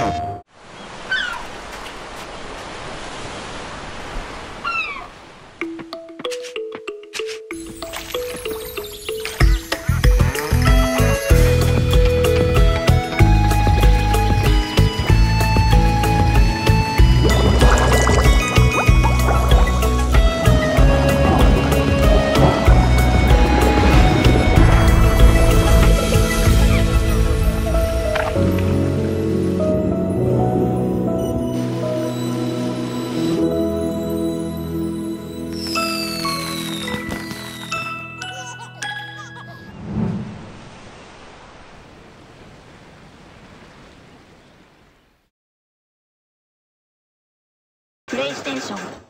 Oh. イステーション